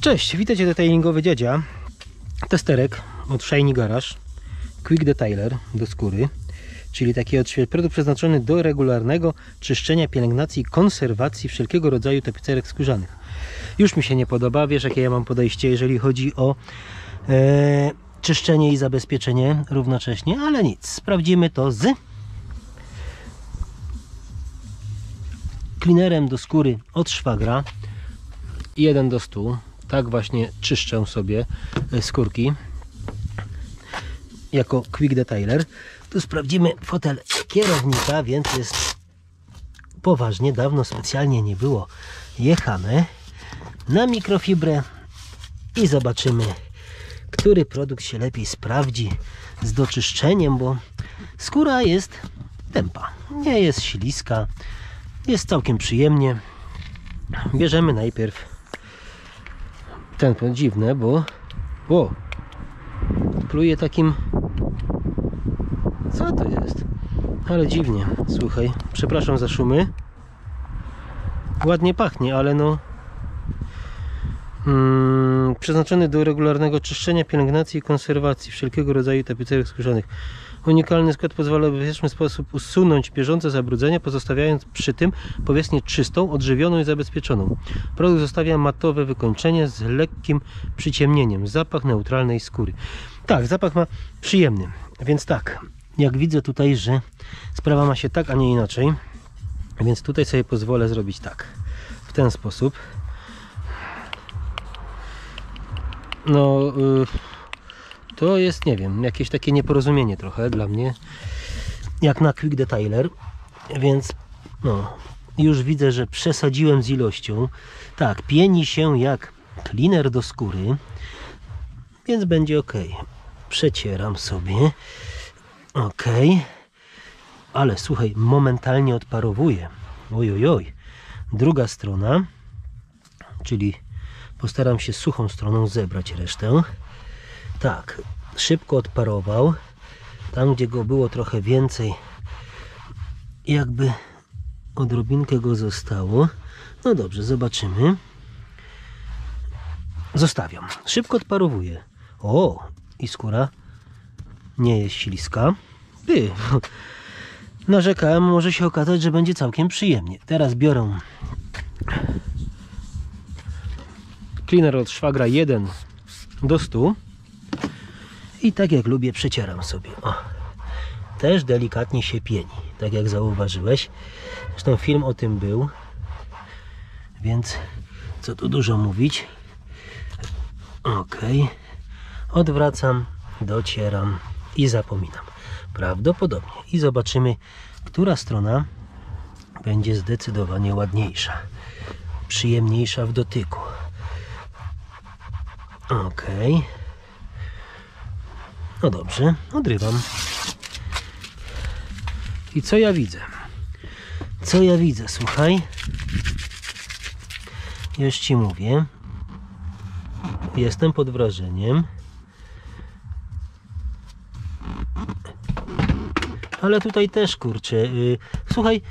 Cześć, witajcie detailingowy dziadzia. Testerek od Shiny Garage. Quick Detailer do skóry. Czyli taki odśwież, produkt przeznaczony do regularnego czyszczenia, pielęgnacji konserwacji wszelkiego rodzaju tapicerek skórzanych. Już mi się nie podoba, wiesz jakie ja mam podejście, jeżeli chodzi o e, czyszczenie i zabezpieczenie równocześnie, ale nic, sprawdzimy to z cleanerem do skóry od szwagra 1 do 100 tak właśnie czyszczę sobie e, skórki jako quick detailer. Tu sprawdzimy fotel kierownika więc jest poważnie dawno specjalnie nie było. Jechane na mikrofibrę i zobaczymy który produkt się lepiej sprawdzi z doczyszczeniem bo skóra jest tępa nie jest śliska jest całkiem przyjemnie. Bierzemy najpierw ten dziwne, bo o, pluje takim co to jest? Ale dziwnie, słuchaj, przepraszam za szumy ładnie pachnie, ale no mm, przeznaczony do regularnego czyszczenia, pielęgnacji i konserwacji wszelkiego rodzaju tapicerek skórzanych Unikalny skład pozwala w bezpieczny sposób usunąć bieżące zabrudzenia, pozostawiając przy tym powierzchnię czystą, odżywioną i zabezpieczoną. Produkt zostawia matowe wykończenie z lekkim przyciemnieniem. Zapach neutralnej skóry. Tak, zapach ma przyjemny. Więc tak, jak widzę tutaj, że sprawa ma się tak, a nie inaczej. Więc tutaj sobie pozwolę zrobić tak. W ten sposób. No... Yy to jest, nie wiem, jakieś takie nieporozumienie trochę dla mnie, jak na Quick Detailer, więc no, już widzę, że przesadziłem z ilością. Tak, pieni się jak cleaner do skóry, więc będzie ok. Przecieram sobie. Ok. Ale słuchaj, momentalnie odparowuje. Oj, oj. Druga strona, czyli postaram się suchą stroną zebrać resztę. Tak, szybko odparował. Tam, gdzie go było trochę więcej, jakby odrobinkę go zostało. No dobrze, zobaczymy. Zostawiam. Szybko odparowuje. O, i skóra nie jest śliska. By. Narzekałem, może się okazać, że będzie całkiem przyjemnie. Teraz biorę cleaner od szwagra 1 do 100 i tak jak lubię przecieram sobie. O. też delikatnie się pieni tak jak zauważyłeś. Zresztą film o tym był więc co tu dużo mówić. Ok odwracam docieram i zapominam. Prawdopodobnie. I zobaczymy która strona będzie zdecydowanie ładniejsza. Przyjemniejsza w dotyku ok no dobrze, odrywam. I co ja widzę? Co ja widzę, słuchaj? Już ci mówię. Jestem pod wrażeniem. Ale tutaj też kurczę. Yy, słuchaj,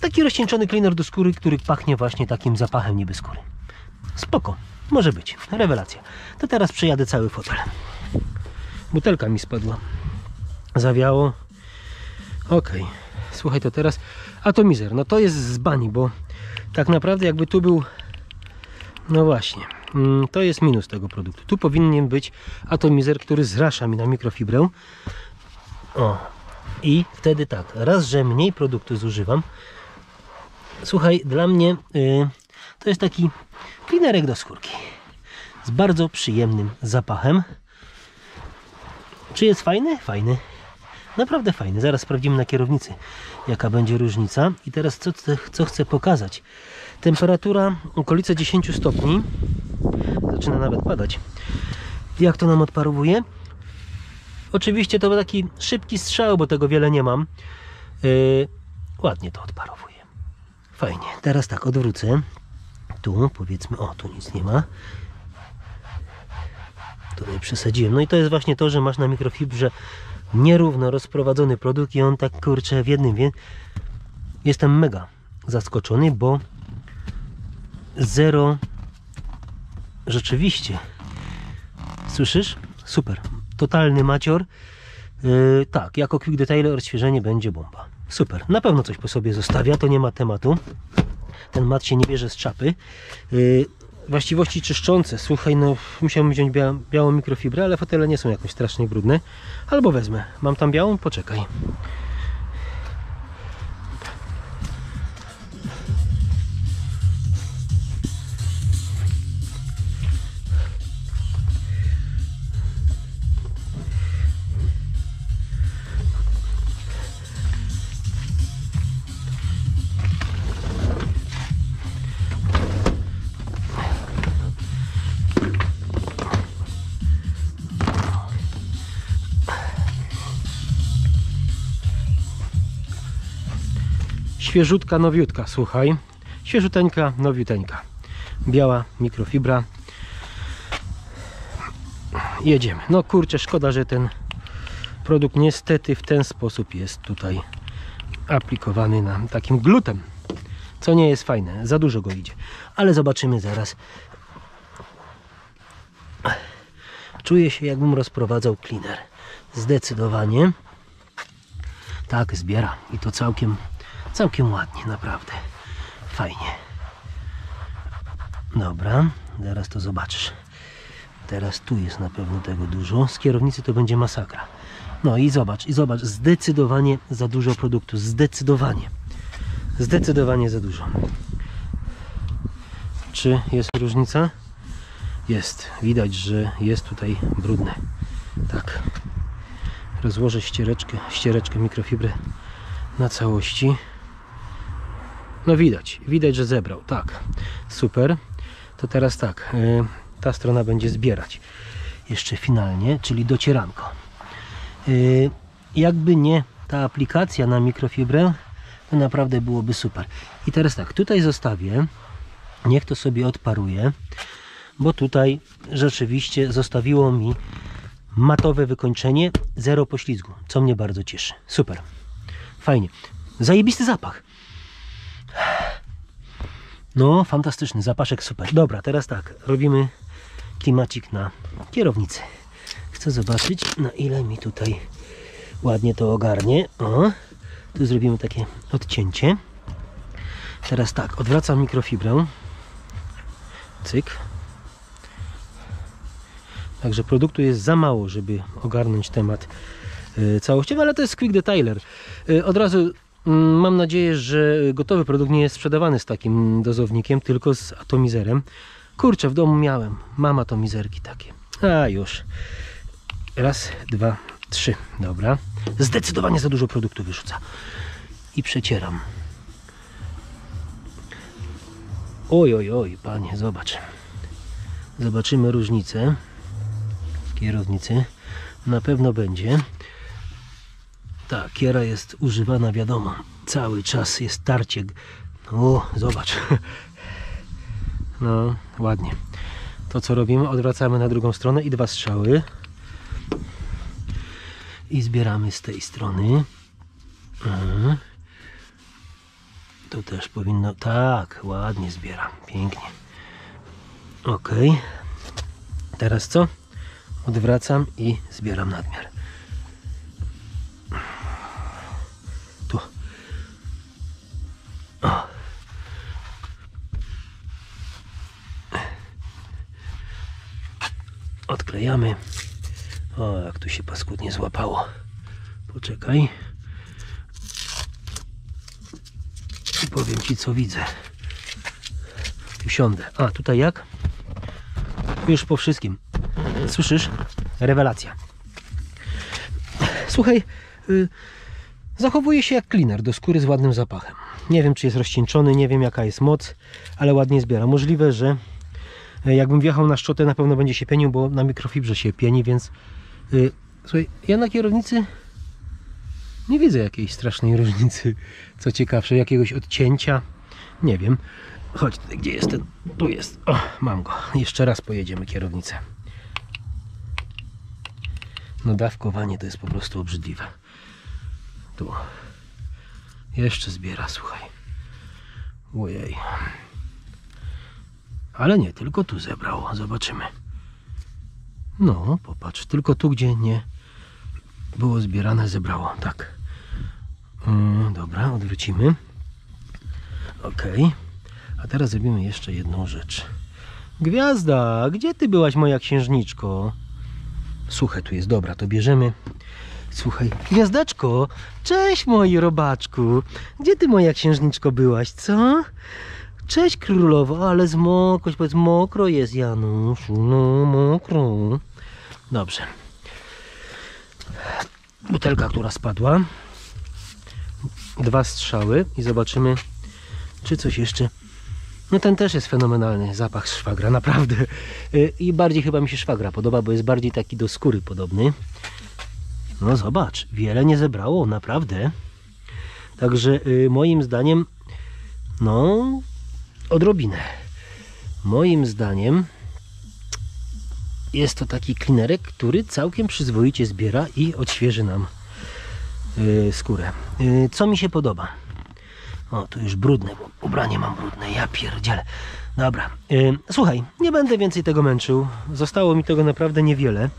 taki rozcieńczony cleaner do skóry, który pachnie właśnie takim zapachem niby skóry. Spoko, może być. Rewelacja. To teraz przejadę cały fotel. Butelka mi spadła. Zawiało. Ok słuchaj to teraz atomizer no to jest z bani bo tak naprawdę jakby tu był no właśnie. Mm, to jest minus tego produktu. Tu powinien być atomizer który zrasza mi na mikrofibrę. O. I wtedy tak. Raz że mniej produktu zużywam. Słuchaj dla mnie yy, to jest taki cleanerek do skórki z bardzo przyjemnym zapachem czy jest fajny? Fajny. Naprawdę fajny. Zaraz sprawdzimy na kierownicy, jaka będzie różnica. I teraz co, co chcę pokazać. Temperatura okolice 10 stopni. Zaczyna nawet padać. Jak to nam odparowuje? Oczywiście to taki szybki strzał, bo tego wiele nie mam. Yy, ładnie to odparowuje. Fajnie. Teraz tak, odwrócę. Tu powiedzmy, o tu nic nie ma tutaj przesadziłem. No i to jest właśnie to, że masz na mikrofibrze nierówno rozprowadzony produkt i on tak kurczę w jednym wie. Jestem mega zaskoczony, bo zero rzeczywiście. Słyszysz? Super. Totalny macior. Yy, tak, jako quick detailer odświeżenie będzie bomba. Super. Na pewno coś po sobie zostawia, to nie ma tematu. Ten mat się nie bierze z czapy. Yy, właściwości czyszczące. Słuchaj, no musiałbym wziąć bia białą mikrofibrę, ale fotele nie są jakoś strasznie brudne. Albo wezmę. Mam tam białą? Poczekaj. Świeżutka, nowiutka, słuchaj. Świeżuteńka, nowiuteńka. Biała mikrofibra. Jedziemy. No kurczę, szkoda, że ten produkt niestety w ten sposób jest tutaj aplikowany na takim glutem. Co nie jest fajne, za dużo go idzie. Ale zobaczymy zaraz. Czuję się jakbym rozprowadzał cleaner. Zdecydowanie. Tak, zbiera. I to całkiem Całkiem ładnie, naprawdę. Fajnie. Dobra, zaraz to zobaczysz. Teraz tu jest na pewno tego dużo. Z kierownicy to będzie masakra. No i zobacz, i zobacz, zdecydowanie za dużo produktu. Zdecydowanie. Zdecydowanie za dużo. Czy jest różnica? Jest. Widać, że jest tutaj brudne. Tak. Rozłożę ściereczkę, ściereczkę mikrofibry na całości. No widać, widać, że zebrał. Tak, super. To teraz tak, y, ta strona będzie zbierać jeszcze finalnie, czyli docieranko. Y, jakby nie ta aplikacja na mikrofibrę, to naprawdę byłoby super. I teraz tak, tutaj zostawię, niech to sobie odparuje, bo tutaj rzeczywiście zostawiło mi matowe wykończenie, zero poślizgu, co mnie bardzo cieszy. Super, fajnie. Zajebisty zapach. No, fantastyczny zapaszek, super. Dobra, teraz tak, robimy klimacik na kierownicy. Chcę zobaczyć, na ile mi tutaj ładnie to ogarnie. O, tu zrobimy takie odcięcie. Teraz tak, odwracam mikrofibrę. Cyk. Także produktu jest za mało, żeby ogarnąć temat y, całościowy, ale to jest quick detailer. Y, od razu mam nadzieję, że gotowy produkt nie jest sprzedawany z takim dozownikiem, tylko z atomizerem. Kurczę, w domu miałem. Mam atomizerki takie. A już. Raz, dwa, trzy. Dobra. Zdecydowanie za dużo produktu wyrzuca. I przecieram. Oj, oj, oj, panie, zobacz. Zobaczymy różnicę w kierownicy. Na pewno będzie. Ta kiera jest używana, wiadomo, cały czas jest tarcie. O, zobacz. No, ładnie. To co robimy, odwracamy na drugą stronę i dwa strzały. I zbieramy z tej strony. Mhm. Tu też powinno, tak, ładnie zbieram, pięknie. Ok. Teraz co? Odwracam i zbieram nadmiar. Odklejamy. O, jak tu się paskudnie złapało. Poczekaj. I powiem Ci, co widzę. Usiądę. A, tutaj jak? Już po wszystkim. Słyszysz? Rewelacja. Słuchaj, y, zachowuje się jak cleaner do skóry z ładnym zapachem. Nie wiem, czy jest rozcieńczony, nie wiem jaka jest moc, ale ładnie zbiera. Możliwe, że jakbym wjechał na szczotę, na pewno będzie się pienił, bo na mikrofibrze się pieni, więc yy, słuchaj, ja na kierownicy nie widzę jakiejś strasznej różnicy. Co ciekawsze, jakiegoś odcięcia. Nie wiem. Chodź gdzie jest ten? Tu jest. O, mam go. Jeszcze raz pojedziemy kierownicę. No dawkowanie to jest po prostu obrzydliwe. Tu. Jeszcze zbiera, słuchaj. Ojej. Ale nie, tylko tu zebrał. Zobaczymy. No, popatrz, tylko tu, gdzie nie było zbierane, zebrało. Tak. Mm, dobra, odwrócimy. Ok. A teraz zrobimy jeszcze jedną rzecz. Gwiazda, gdzie ty byłaś, moja księżniczko? Suche tu jest, dobra, to bierzemy. Słuchaj, gwiazdeczko, cześć moi robaczku. Gdzie ty, moja księżniczko, byłaś, co? Cześć królowo, ale zmokłość, powiedz mokro jest Januszu, no mokro. Dobrze. Butelka, która spadła. Dwa strzały i zobaczymy, czy coś jeszcze. No ten też jest fenomenalny zapach szwagra, naprawdę. Y, I bardziej chyba mi się szwagra podoba, bo jest bardziej taki do skóry podobny. No zobacz, wiele nie zebrało, naprawdę. Także y, moim zdaniem, no, odrobinę. Moim zdaniem jest to taki klinerek, który całkiem przyzwoicie zbiera i odświeży nam y, skórę. Y, co mi się podoba? O, tu już brudne, bo ubranie mam brudne, ja pierdzielę. Dobra, y, słuchaj, nie będę więcej tego męczył. Zostało mi tego naprawdę niewiele.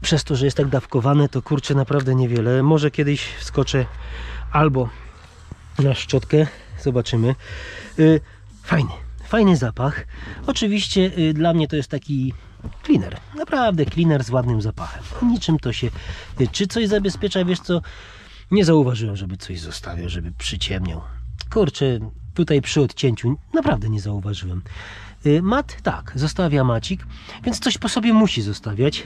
Przez to, że jest tak dawkowane, to kurczę naprawdę niewiele. Może kiedyś wskoczę albo na szczotkę, zobaczymy. Y, fajny, fajny zapach. Oczywiście y, dla mnie to jest taki cleaner, naprawdę cleaner z ładnym zapachem. Niczym to się, y, czy coś zabezpiecza, wiesz co, nie zauważyłem, żeby coś zostawiał, żeby przyciemniał. Kurczę, tutaj przy odcięciu naprawdę nie zauważyłem. Mat, tak, zostawia macik, więc coś po sobie musi zostawiać,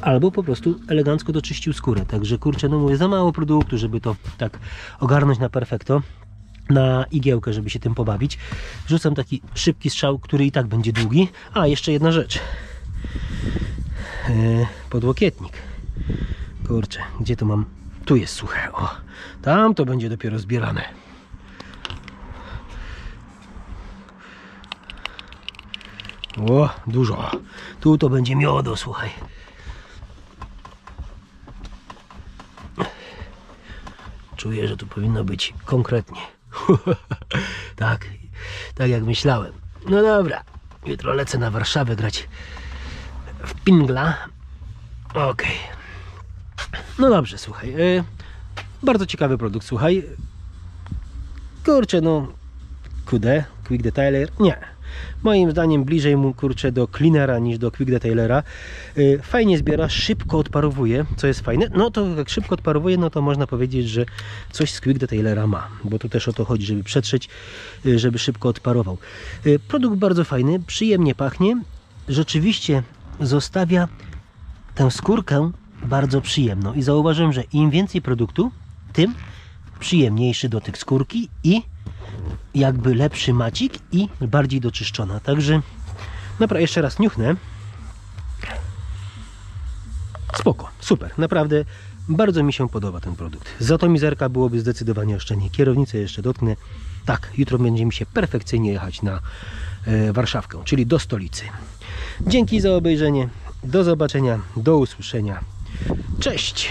albo po prostu elegancko doczyścił skórę. Także kurczę, no mówię, za mało produktu, żeby to tak ogarnąć na perfekto na igiełkę, żeby się tym pobawić. Rzucam taki szybki strzał, który i tak będzie długi. A, jeszcze jedna rzecz. Yy, podłokietnik. Kurczę, gdzie to mam? Tu jest suche. O, tam to będzie dopiero zbierane. O, dużo. Tu to będzie miodo, słuchaj. Czuję, że tu powinno być konkretnie. tak, tak jak myślałem. No dobra, jutro lecę na Warszawę grać w pingla. Okej. No dobrze, słuchaj. y, bardzo ciekawy produkt, słuchaj. Kurczę, no. QD, Quick Detailer? Nie. Moim zdaniem bliżej mu kurczę do cleanera niż do quick detailera. Y, Fajnie zbiera, szybko odparowuje, co jest fajne. No to jak szybko odparowuje, no to można powiedzieć, że coś z quick detailera ma, bo tu też o to chodzi, żeby przetrzeć, y, żeby szybko odparował. Y, Produkt bardzo fajny, przyjemnie pachnie, rzeczywiście zostawia tę skórkę bardzo przyjemną i zauważyłem, że im więcej produktu, tym przyjemniejszy dotyk skórki i jakby lepszy macik i bardziej doczyszczona. Także naprawdę jeszcze raz niuchnę. Spoko, super, naprawdę bardzo mi się podoba ten produkt. Za to mizerka byłoby zdecydowanie oszczędnie. Kierownicę jeszcze dotknę. Tak, jutro będzie mi się perfekcyjnie jechać na e, Warszawkę, czyli do stolicy. Dzięki za obejrzenie. Do zobaczenia, do usłyszenia. Cześć!